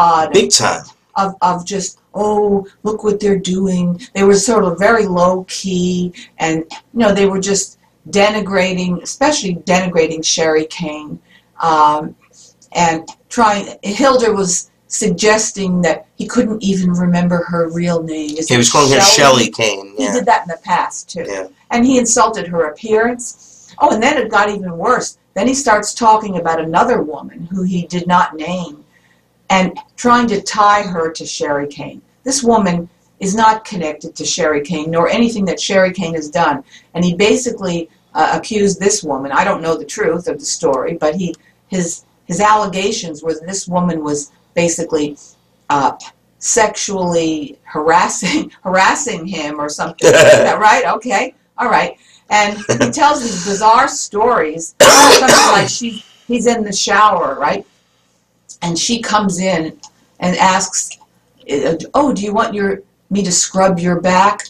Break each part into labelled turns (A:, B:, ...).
A: odd
B: Big time.
A: of, of just oh look what they're doing they were sort of very low key and you know they were just denigrating especially denigrating sherry kane um, and trying hilder was suggesting that he couldn't even remember her real name Is
B: He was calling her
A: Shelley?
B: Shelly Kane.
A: he did that in the past too
B: Yeah.
A: and he insulted her appearance oh and then it got even worse then he starts talking about another woman who he did not name and trying to tie her to Sherry Kane. This woman is not connected to Sherry Kane nor anything that Sherry Kane has done. And he basically uh, accused this woman. I don't know the truth of the story, but he his his allegations were that this woman was basically uh, sexually harassing harassing him or something. Is that right? Okay, all right. And he tells these bizarre stories. Something like she he's in the shower, right? And she comes in and asks, uh, "Oh, do you want your me to scrub your back?"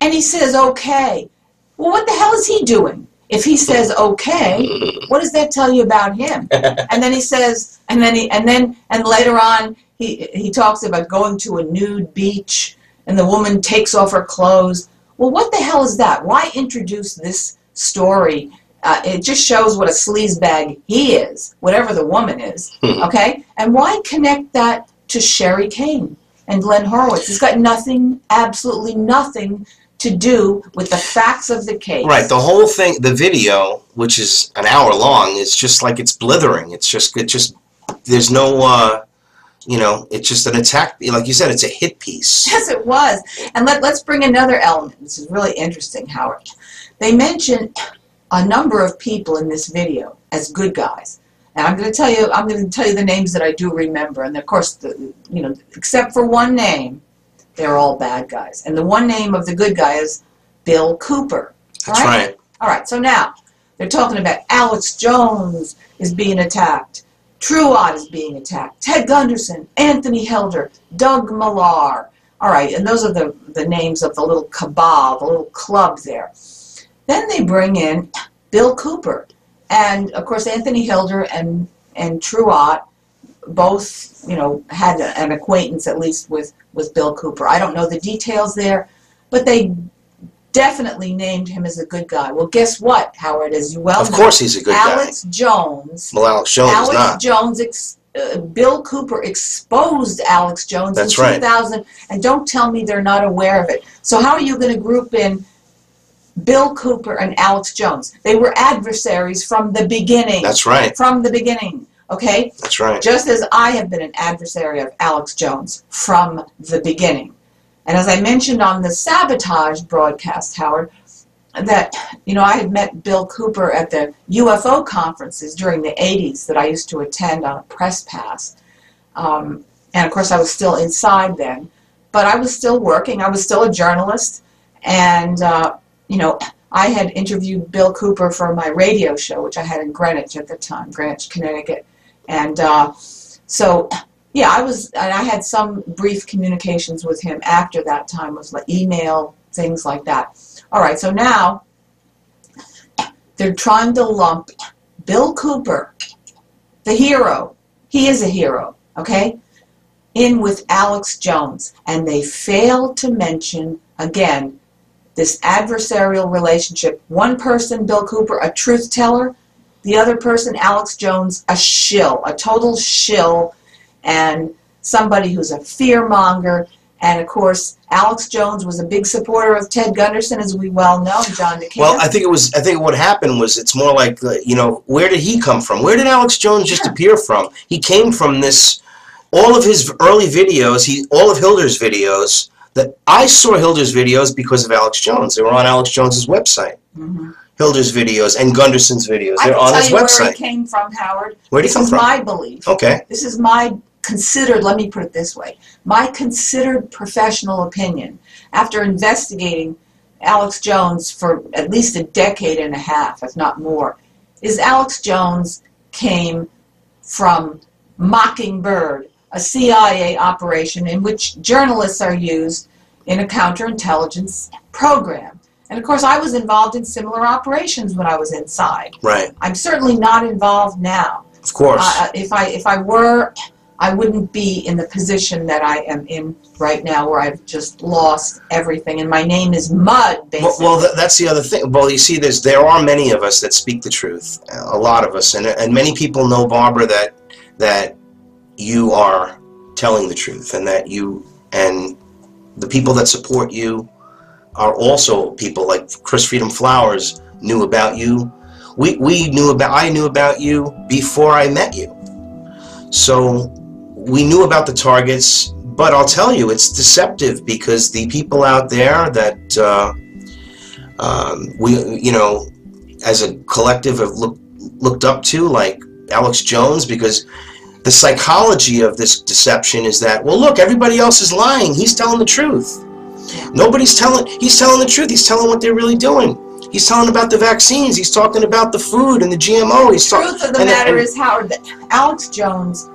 A: And he says, "Okay." Well, what the hell is he doing? If he says okay, what does that tell you about him? And then he says, and then he, and then, and later on, he he talks about going to a nude beach, and the woman takes off her clothes. Well, what the hell is that? Why introduce this story? Uh, it just shows what a sleazebag he is, whatever the woman is. Okay? And why connect that to Sherry Kane and Len Horowitz? It's got nothing, absolutely nothing to do with the facts of the case.
B: Right. The whole thing, the video, which is an hour long, is just like it's blithering. It's just, it just, there's no, uh, you know, it's just an attack. Like you said, it's a hit piece.
A: Yes, it was. And let, let's bring another element. This is really interesting, Howard. They mention a number of people in this video as good guys. And I'm going to tell you, I'm going to tell you the names that I do remember. And of course, the, you know, except for one name, they're all bad guys. And the one name of the good guy is Bill Cooper.
B: That's
A: All
B: right.
A: All right. So now they're talking about Alex Jones is being attacked. True Ott is being attacked. Ted Gunderson, Anthony Hilder, Doug Millar. All right, and those are the, the names of the little cabal, the little club there. Then they bring in Bill Cooper. And of course, Anthony Hilder and, and True Ott both, you know, had a- an acquaintance at least with, with Bill Cooper. I don't know the details there, but they definitely named him as a good guy. Well, guess what, Howard? As you well
B: Of
A: know,
B: course he's a good
A: Alex Jones.
B: guy. Well, Alex Jones is
A: Alex
B: not.
A: Jones, ex- uh, Bill Cooper exposed Alex Jones
B: That's
A: in
B: right.
A: 2000, and don't tell me they're not aware of it. So how are you going to group in Bill Cooper and Alex Jones? They were adversaries from the beginning.
B: That's right.
A: From the beginning, okay?
B: That's right.
A: Just as I have been an adversary of Alex Jones from the beginning. And as I mentioned on the sabotage broadcast, Howard, that, you know, I had met Bill Cooper at the UFO conferences during the 80s that I used to attend on a press pass. Um, and of course, I was still inside then, but I was still working. I was still a journalist. And, uh, you know, I had interviewed Bill Cooper for my radio show, which I had in Greenwich at the time, Greenwich, Connecticut. And uh, so, yeah, I was, and I had some brief communications with him after that time, was like email, things like that. All right, so now they're trying to lump Bill Cooper, the hero, he is a hero, okay, in with Alex Jones. And they fail to mention, again, this adversarial relationship. One person, Bill Cooper, a truth teller, the other person, Alex Jones, a shill, a total shill, and somebody who's a fear monger. And of course, Alex Jones was a big supporter of Ted Gunderson, as we well know, John DeCamp.
B: Well, I think it was. I think what happened was it's more like uh, you know where did he come from? Where did Alex Jones just
A: Yeah.
B: appear from? He came from this. All of his early videos, he all of Hilder's videos. That I saw Hilder's videos because of Alex Jones. They were on Alex Jones's website.
A: Mhm.
B: Hilder's videos and Gunderson's videos. They're
A: can
B: on
A: tell
B: his
A: you where he came from, Howard.
B: Where did he
A: this
B: come
A: is
B: from?
A: my belief.
B: Okay.
A: This is my considered, let me put it this way, my considered professional opinion after investigating Alex Jones for at least a decade and a half, if not more, is Alex Jones came from Mockingbird, a CIA operation in which journalists are used in a counterintelligence program. And of course, I was involved in similar operations when I was inside.
B: Right.
A: I'm certainly not involved now.
B: Of course.
A: Uh, if I if I were, I wouldn't be in the position that I am in right now, where I've just lost everything, and my name is mud.
B: Well,
A: Basically,
B: well th- that's the other thing. Well, you see, there's there are many of us that speak the truth. A lot of us, and and many people know Barbara that that you are telling the truth, and that you and the people that support you are also people like Chris Freedom Flowers knew about you. We we knew about I knew about you before I met you. So we knew about the targets, but I'll tell you, it's deceptive because the people out there that uh, um, we, you know, as a collective have looked looked up to, like Alex Jones, because the psychology of this deception is that, well, look, everybody else is lying. He's telling the truth. Nobody's telling. He's telling the truth. He's telling what they're really doing. He's telling about the vaccines. He's talking about the food and the GMO. He's
A: the truth of the
B: and-
A: matter
B: and-
A: is, Howard, that Alex Jones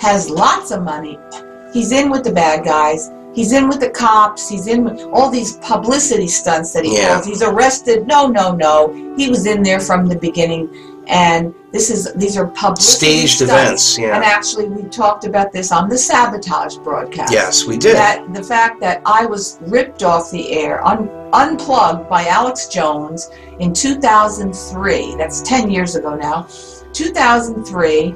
A: has lots of money. He's in with the bad guys. He's in with the cops. He's in with all these publicity stunts that he
B: Yeah.
A: pulls. He's arrested. No, no, no. He was in there from the beginning, and this is these are publicity
B: Staged
A: stunts.
B: events, yeah.
A: And actually, we talked about this on the sabotage broadcast.
B: Yes, we did.
A: That the fact that I was ripped off the air, un, unplugged by Alex Jones in 2003. That's 10 years ago now. 2003,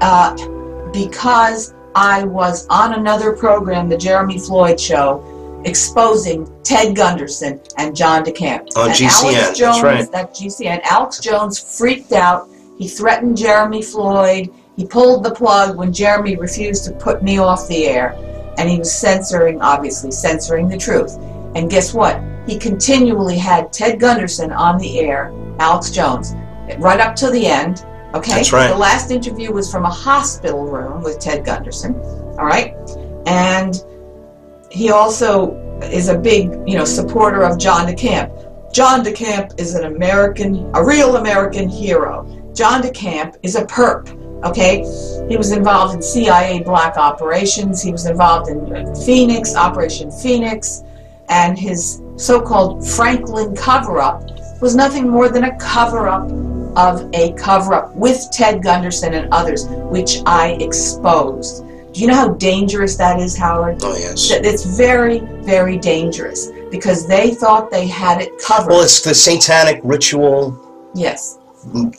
A: uh, because I was on another program, the Jeremy Floyd Show, exposing Ted Gunderson and John DeCamp.
B: On
A: and
B: GCN,
A: Alex
B: that's
A: Jones,
B: right.
A: That GCN. Alex Jones freaked out. He threatened Jeremy Floyd. He pulled the plug when Jeremy refused to put me off the air. And he was censoring, obviously, censoring the truth. And guess what? He continually had Ted Gunderson on the air, Alex Jones, right up to the end. Okay?
B: That's right.
A: The last interview was from a hospital room with Ted Gunderson. All right? And he also is a big, you know, supporter of John DeCamp. John DeCamp is an American, a real American hero. John DeCamp is a perp, okay? He was involved in CIA black operations. He was involved in Phoenix, Operation Phoenix, and his so-called Franklin cover-up was nothing more than a cover-up of a cover-up with Ted Gunderson and others, which I exposed. Do you know how dangerous that is, Howard?
B: oh yes.
A: it's very, very dangerous because they thought they had it covered.
B: Well, it's the satanic ritual,
A: yes.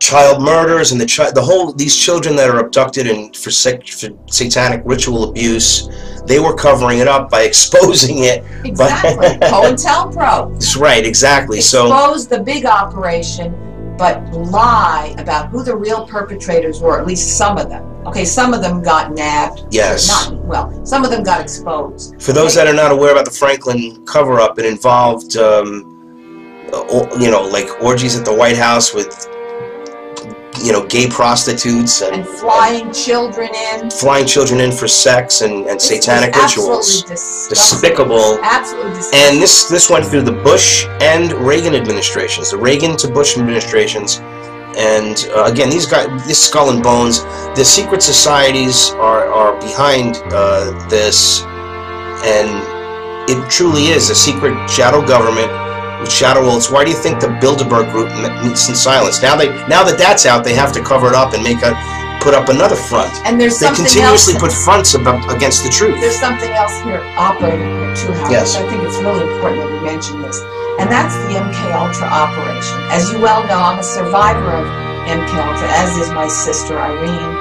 B: child murders, and the chi- the whole these children that are abducted and for, for satanic ritual abuse. They were covering it up by exposing it.
A: Exactly. COINTELPRO.
B: That's right, exactly. So
A: Expose the big operation, but lie about who the real perpetrators were, at least some of them. Okay, some of them got nabbed.
B: Yes.
A: Not, well, some of them got exposed.
B: For those that are not aware about the Franklin cover up, it involved, um, you know, like orgies at the White House with, you know, gay prostitutes and,
A: And flying children in.
B: flying children in for sex and, and satanic rituals. Despicable.
A: Absolutely disgusting.
B: And this this went through the Bush and Reagan administrations, the Reagan to Bush administrations. And uh, again, these guys, this skull and bones, the secret societies are, are behind uh, this, and it truly is a secret shadow government with shadow worlds. Why do you think the Bilderberg group meets in silence? Now they now that that's out, they have to cover it up and make a put up another front.
A: and there's
B: They continuously put fronts about, against the truth.
A: There's something else here operating here too, Howard.
B: Yes.
A: I think it's really important that we mention this, and that's the MK Ultra operation. As you well know, I'm a survivor of MK Ultra, as is my sister Irene,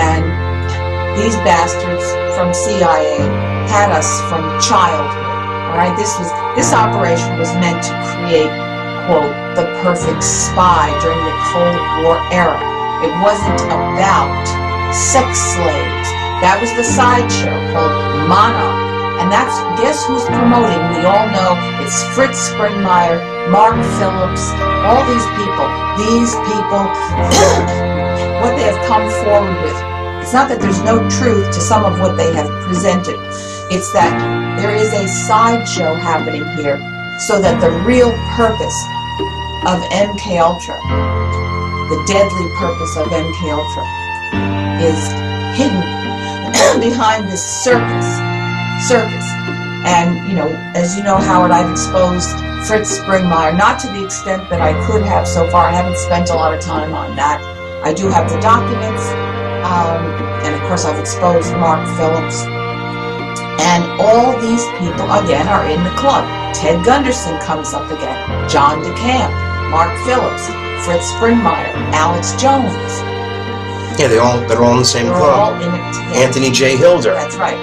A: and these bastards from CIA had us from childhood. Right, this was this operation was meant to create quote the perfect spy during the Cold War era. It wasn't about sex slaves. That was the sideshow called Monarch. And that's, guess who's promoting? We all know it's Fritz Springmeier, Mark Phillips, all these people. These people, what they have come forward with. It's not that there's no truth to some of what they have presented. It's that there is a sideshow happening here so that the real purpose of MK Ultra, the deadly purpose of MK Ultra, is hidden behind this circus. Circus. And, you know, as you know, Howard, I've exposed Fritz Springmeier, not to the extent that I could have so far. I haven't spent a lot of time on that. I do have the documents. Um, and of course I've exposed Mark Phillips. And all these people, again, are in the club. Ted Gunderson comes up again, John DeCamp, Mark Phillips, Fritz Springmeier, Alex Jones.
B: Yeah, they all they're all in the same
A: They're
B: club.
A: all in it together.
B: Anthony J. Hilder,
A: That's right.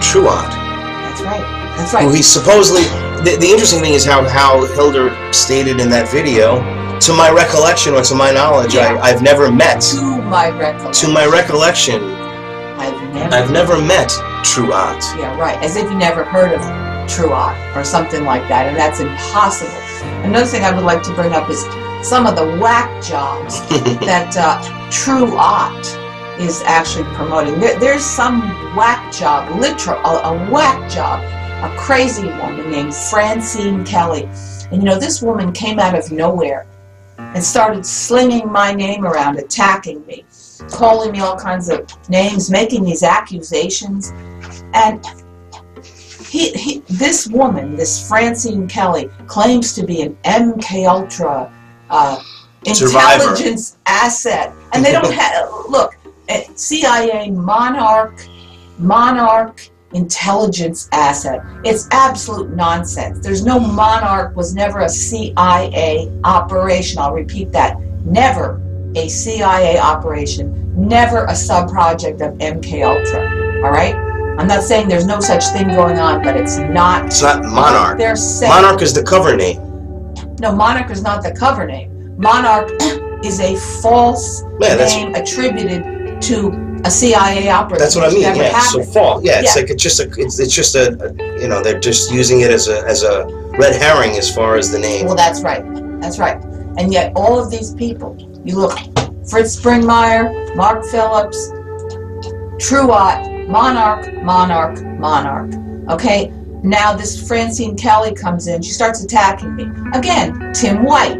B: True Ott,
A: That's right. That's
B: who
A: right.
B: he supposedly. The, the interesting thing is how how Hilder stated in that video. To my recollection, or to my knowledge,
A: Yeah.
B: I, I've never met.
A: To my recollection.
B: To my recollection,
A: I've never.
B: I've never met True Ott.
A: Yeah, right. As if you never heard of True Ott or something like that, and that's impossible. Another thing I would like to bring up is some of the whack jobs that uh, Art is actually promoting. There, there's some whack job, literal, a, a whack job, a crazy woman named Francine Kelly. And you know, this woman came out of nowhere and started slinging my name around, attacking me, calling me all kinds of names, making these accusations. And he, he, this woman, this Francine Kelly, claims to be an MK Ultra uh,
B: Survivor.
A: intelligence asset, and they don't have. Look, eh, CIA Monarch, Monarch intelligence asset. It's absolute nonsense. There's no Monarch. Was never a CIA operation. I'll repeat that. Never a CIA operation. Never a sub-project of MK Ultra. All right. I'm not saying there's no such thing going on, but it's not.
B: It's not Monarch.
A: They're saying
B: Monarch is the cover name.
A: no, Monarch is not the cover name. Monarch is a false
B: Yeah, that's
A: name attributed to a CIA operative.
B: that's what I mean. Yeah. So
A: happened.
B: fall. Yeah, it's
A: Yeah.
B: like it's just a it's, it's just a, a- you know they're just using it as a as a red herring as far as the name.
A: Well, that's right. That's right. And yet, all of these people, you look, Fritz Springmeier, Mark Phillips, True Ott, Monarch, Monarch, Monarch. Okay. Now this Francine Kelly comes in. She starts attacking me again. Tim White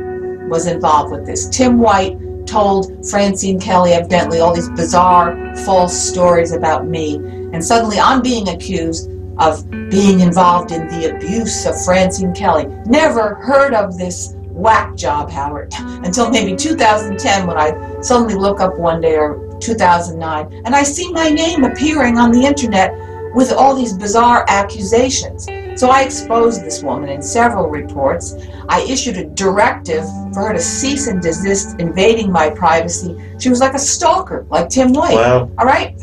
A: was involved with this. Tim White told Francine Kelly evidently all these bizarre, false stories about me, and suddenly I'm being accused of being involved in the abuse of Francine Kelly. Never heard of this whack job, Howard, until maybe 2010 when I suddenly look up one day or 2009 and I see my name appearing on the internet with all these bizarre accusations. So I exposed this woman in several reports. I issued a directive for her to cease and desist invading my privacy. She was like a stalker, like Tim White.
B: Wow.
A: All right?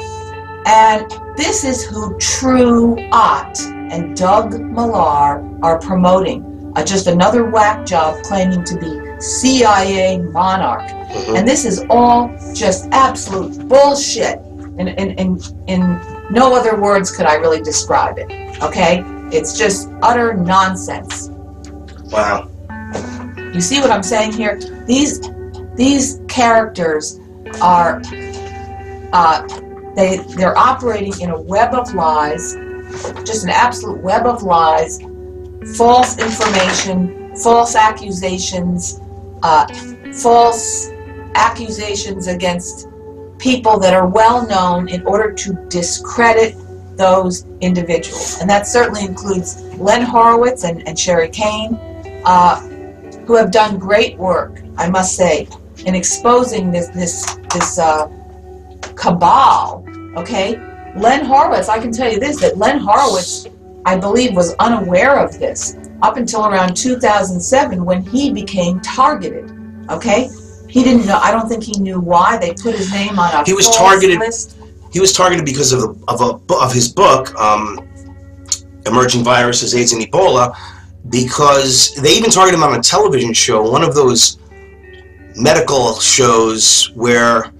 A: And this is who True Ott and Doug Millar are promoting. Uh, just another whack job claiming to be CIA monarch.
B: Mhm.
A: And this is all just absolute bullshit. In, in, in, in no other words could I really describe it. Okay? It's just utter nonsense.
B: Wow.
A: You see what I'm saying here? These these characters are uh, they they're operating in a web of lies, just an absolute web of lies, false information, false accusations, uh, false accusations against people that are well known in order to discredit those individuals. And that certainly includes Len Horowitz and, and Sherry Kane, uh, who have done great work, I must say, in exposing this this this uh, cabal. Okay, Len Horowitz. I can tell you this: that Len Horowitz, I believe, was unaware of this up until around 2007 when he became targeted. Okay, he didn't know. I don't think he knew why they put his name on a
B: He was targeted-
A: list.
B: He was targeted because of the, of a of his book, um, Emerging Viruses, AIDS, and Ebola, because they even targeted him on a television show, one of those medical shows where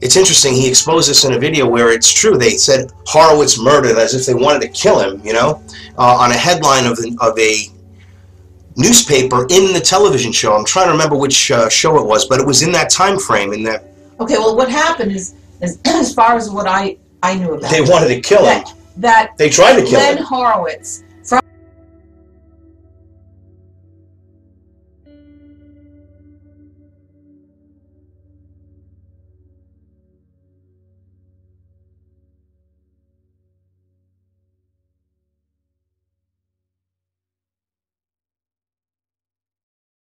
B: it's interesting. He exposed this in a video where it's true. They said Horowitz murdered as if they wanted to kill him, you know, uh, on a headline of, the, of a newspaper in the television show. I'm trying to remember which uh, show it was, but it was in that time frame. In that
A: Okay, well, what happened is, is as far as what I I knew about
B: they wanted to kill him.
A: that that
B: They tried to kill
A: Len
B: him.
A: Horowitz